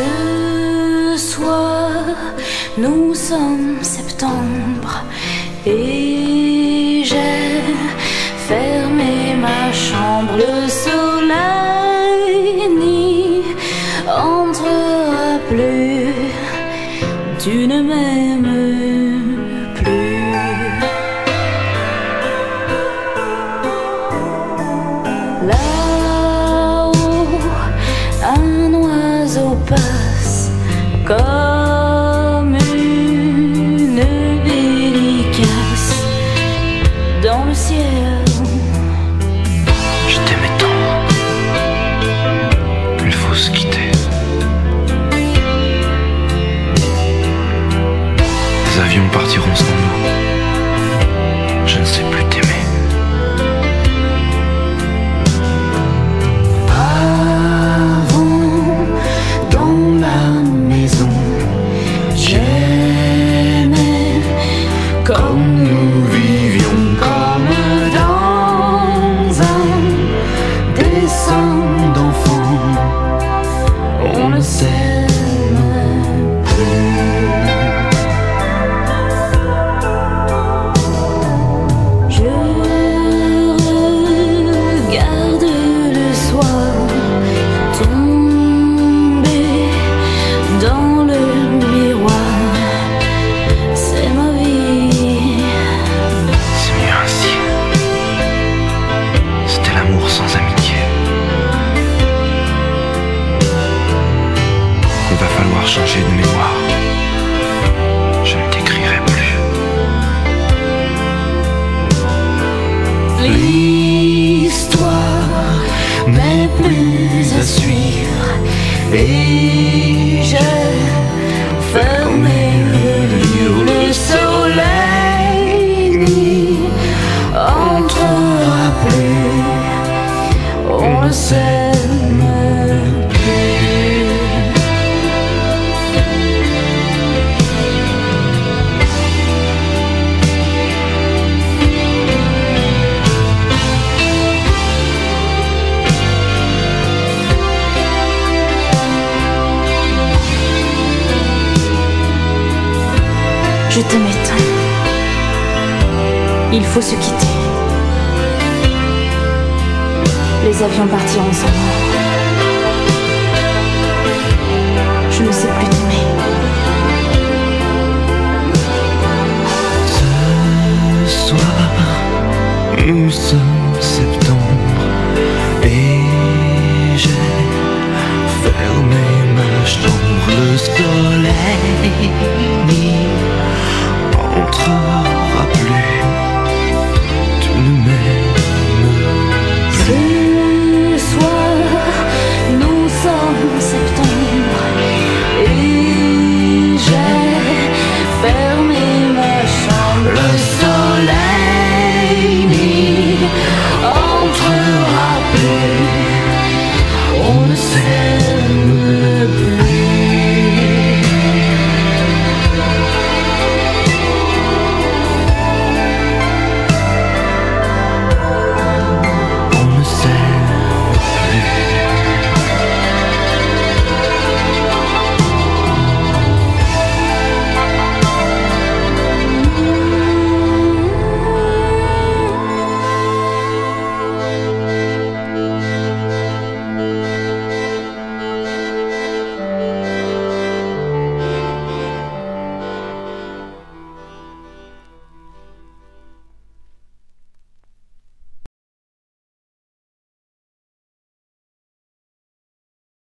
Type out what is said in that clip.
Ce soir, nous sommes septembre et j'ai fermé ma chambre. Le soleil n'y entrera plus. Tu ne m'aimes. Là-haut, un oiseau passe comme une dédicace dans le ciel. Je t'aimais tant. Il faut se quitter. Les avions partiront sans nous. Je ne sais plus t'aimer. Changer de mémoire. Je ne t'écrirai plus. L'histoire n'est plus à suivre et j'ai fermé le livre. Le soleil n'y entrera plus. On ne s'aime je t'aimais tant. Il faut se quitter. Les avions partiront sans moi. Je ne sais plus t'aimer. Ce soir, nous sommes septembre et j'ai fermé ma chambre. Le soleil